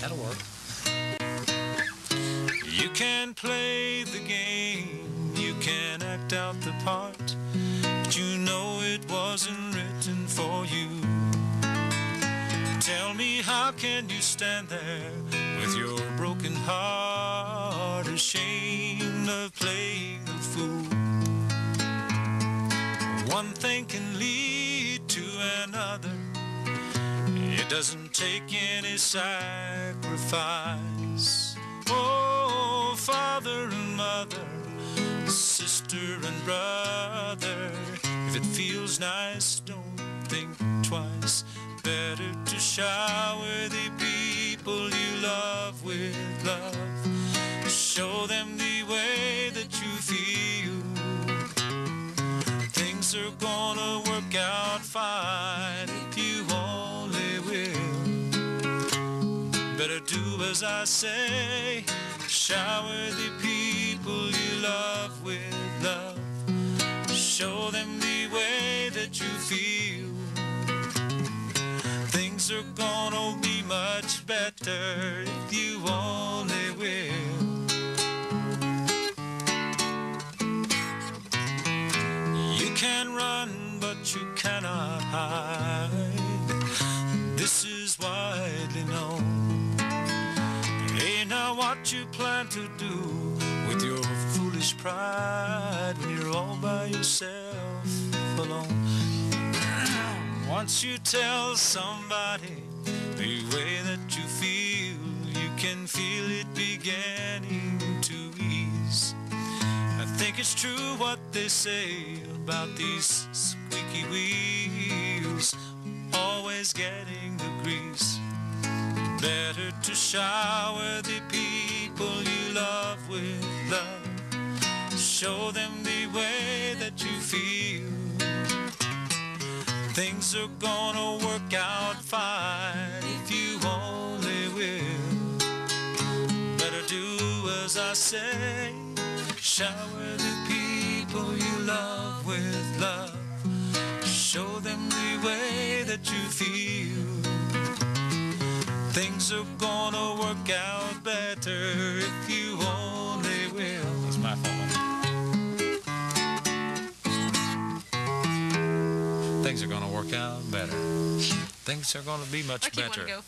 That'll work. You can play the game, you can act out the part, but you know it wasn't written for you. Tell me, how can you stand there with your broken heart, ashamed of playing the fool? One thing can lead to another. Doesn't take any sacrifice. Oh, father and mother, sister and brother, if it feels nice, don't think twice. Better to shower the people you love with love. Show them the way that you feel. Things are gonna work out Better do as I say. Shower the people you love with love. Show them the way that you feel. Things are gonna be much better if you only will. You can run, but you cannot hide. What you plan to do with your foolish pride when you're all by yourself alone? Once you tell somebody the way that you feel, you can feel it beginning to ease. I think it's true what they say about these squeaky wheels always getting the grease. Better to shower the Show them the way that you feel. Things are gonna work out fine if you only will. Better do as I say. Shower the people you love with love. Show them the way that you feel. Things are gonna work out better if you only will. Things are gonna work out better. Things are gonna be much want better. to.